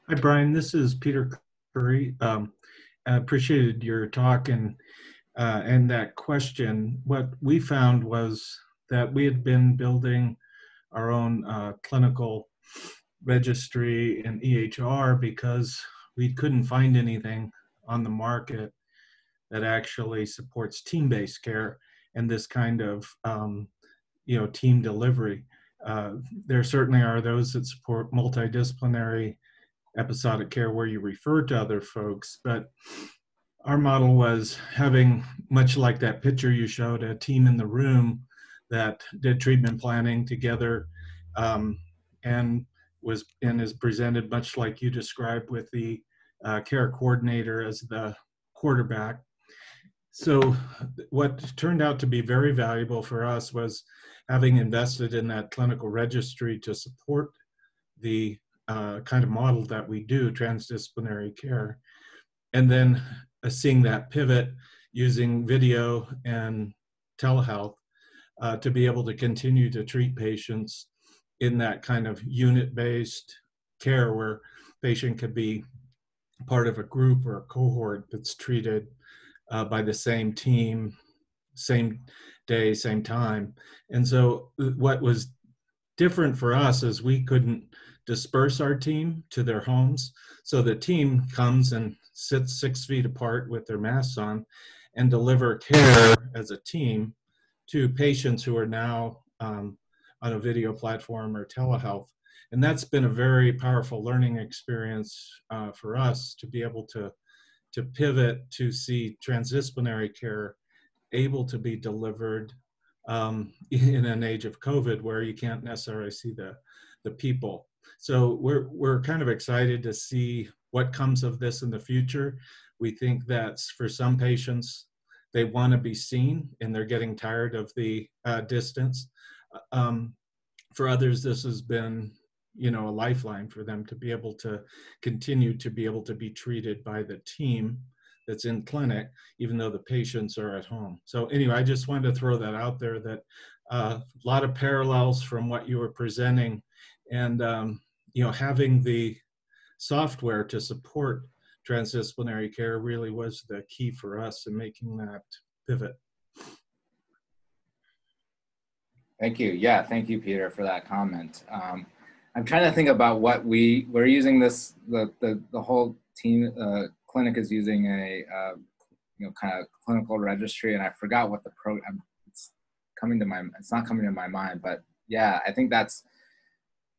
Hi, Brian. This is Peter Curry. Um, I appreciated your talk and uh, and that question. What we found was that we had been building our own uh, clinical registry in EHR because we couldn't find anything on the market that actually supports team-based care and this kind of um, you know team delivery. Uh, there certainly are those that support multidisciplinary episodic care where you refer to other folks, but our model was having much like that picture you showed a team in the room that did treatment planning together um, and was and is presented much like you described with the uh, care coordinator as the quarterback so what turned out to be very valuable for us was having invested in that clinical registry to support the uh, kind of model that we do, transdisciplinary care, and then uh, seeing that pivot using video and telehealth uh, to be able to continue to treat patients in that kind of unit-based care where patient could be part of a group or a cohort that's treated uh, by the same team, same day, same time. And so uh, what was different for us is we couldn't disperse our team to their homes. So the team comes and sits six feet apart with their masks on and deliver care as a team to patients who are now um, on a video platform or telehealth. And that's been a very powerful learning experience uh, for us to be able to, to pivot to see transdisciplinary care able to be delivered um, in an age of COVID where you can't necessarily see the, the people. So we're, we're kind of excited to see what comes of this in the future. We think that for some patients, they want to be seen and they're getting tired of the uh, distance. Um, for others, this has been, you know, a lifeline for them to be able to continue to be able to be treated by the team that's in clinic, even though the patients are at home. So anyway, I just wanted to throw that out there that uh, a lot of parallels from what you were presenting and, um, you know, having the software to support transdisciplinary care really was the key for us in making that pivot. Thank you. Yeah, thank you, Peter, for that comment. Um, I'm trying to think about what we we're using this the the, the whole team uh, clinic is using a uh, you know kind of clinical registry, and I forgot what the program. It's coming to my it's not coming to my mind, but yeah, I think that's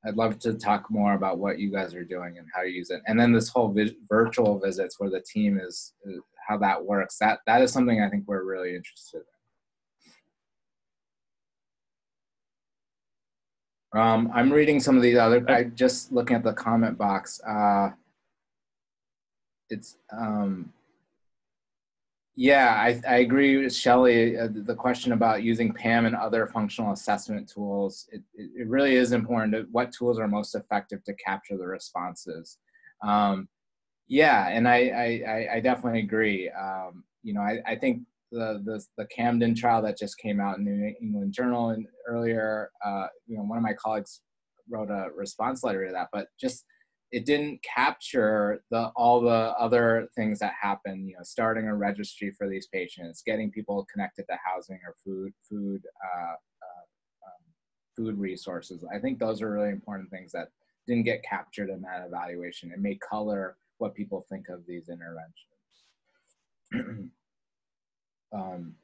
I'd love to talk more about what you guys are doing and how you use it. And then this whole vi- virtual visits where the team is, is, how that works. That that is something I think we're really interested in. Um, I'm reading some of these other. I just looking at the comment box. Uh, it's um, yeah, I, I agree with Shelly. Uh, the question about using PAM and other functional assessment tools, it, it really is important to what tools are most effective to capture the responses. Um, yeah, and I, I, I definitely agree. Um, you know, I, I think the, the, the Camden trial that just came out in the New England Journal and earlier, uh, you know, one of my colleagues wrote a response letter to that, but just it didn't capture the all the other things that happen you know starting a registry for these patients getting people connected to housing or food food uh, uh, um, food resources. I think those are really important things that didn't get captured in that evaluation. It may color what people think of these interventions um,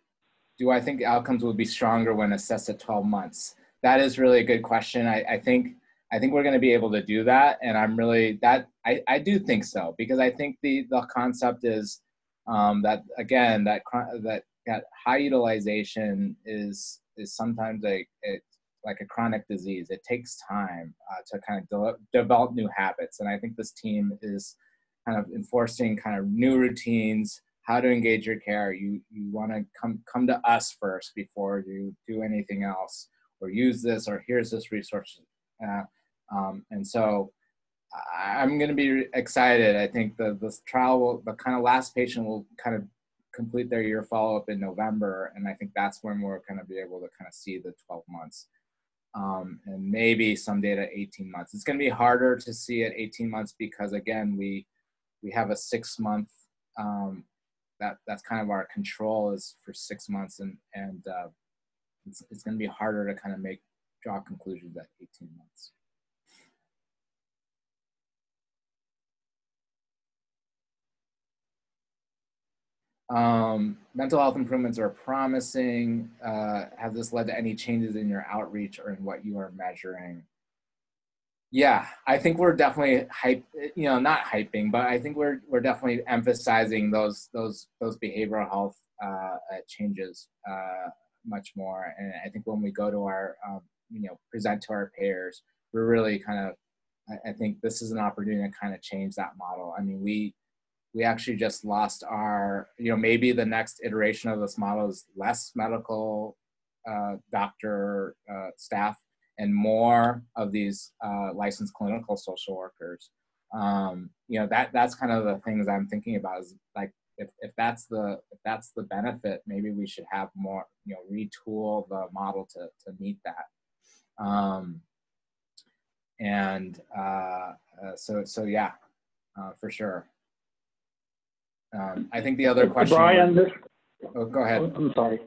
do i think outcomes will be stronger when assessed at 12 months that is really a good question i, I think I think we're going to be able to do that, and I'm really that I, I do think so because I think the the concept is um, that again that that that high utilization is is sometimes a it, like a chronic disease. It takes time uh, to kind of de- develop new habits, and I think this team is kind of enforcing kind of new routines, how to engage your care. You you want to come come to us first before you do anything else, or use this, or here's this resource. Uh, um, and so I'm going to be excited. I think the this trial will, the kind of last patient will kind of complete their year follow up in November, and I think that's when we're going to be able to kind of see the 12 months, um, and maybe some data 18 months. It's going to be harder to see at 18 months because again we we have a six month um, that that's kind of our control is for six months, and and uh, it's it's going to be harder to kind of make draw conclusions at 18 months. Um, mental health improvements are promising. Uh, has this led to any changes in your outreach or in what you are measuring? Yeah, I think we're definitely hype. You know, not hyping, but I think we're we're definitely emphasizing those those those behavioral health uh, changes uh, much more. And I think when we go to our um, you know present to our payers, we're really kind of. I, I think this is an opportunity to kind of change that model. I mean, we we actually just lost our, you know, maybe the next iteration of this model is less medical uh, doctor uh, staff and more of these uh, licensed clinical social workers. Um, you know, that that's kind of the things I'm thinking about is like if, if that's the if that's the benefit, maybe we should have more, you know, retool the model to to meet that. Um, and uh, uh, so so yeah, uh, for sure. Um, I think the other question. Brian, this, oh, go ahead. I'm sorry.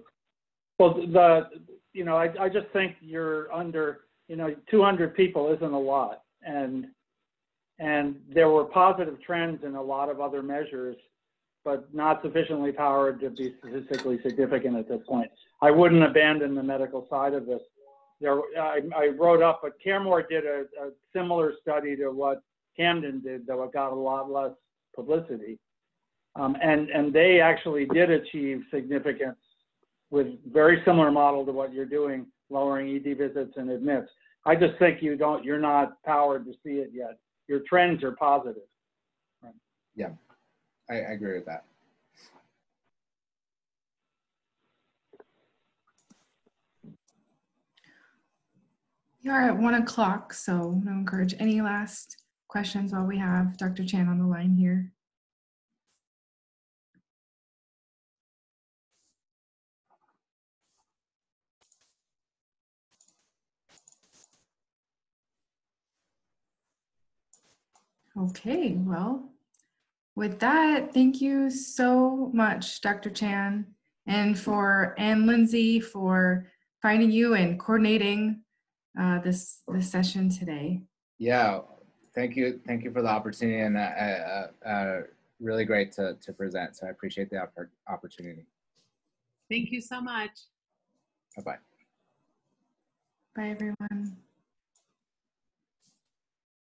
Well, the, you know, I, I just think you're under, you know, 200 people isn't a lot. And, and there were positive trends in a lot of other measures, but not sufficiently powered to be statistically significant at this point. I wouldn't abandon the medical side of this. There, I, I wrote up, but CareMore did a, a similar study to what Camden did, though it got a lot less publicity. Um, and, and they actually did achieve significance with very similar model to what you're doing, lowering ED visits and admits. I just think you don't, you're not powered to see it yet. Your trends are positive. Yeah, I, I agree with that. We are at one o'clock, so I'll encourage any last questions while we have Dr. Chan on the line here. Okay, well, with that, thank you so much, Dr. Chan, and for Ann Lindsay for finding you and coordinating uh, this this session today. Yeah, thank you, thank you for the opportunity, and uh, uh, uh, really great to to present. So I appreciate the oppor- opportunity. Thank you so much. Bye bye. Bye, everyone.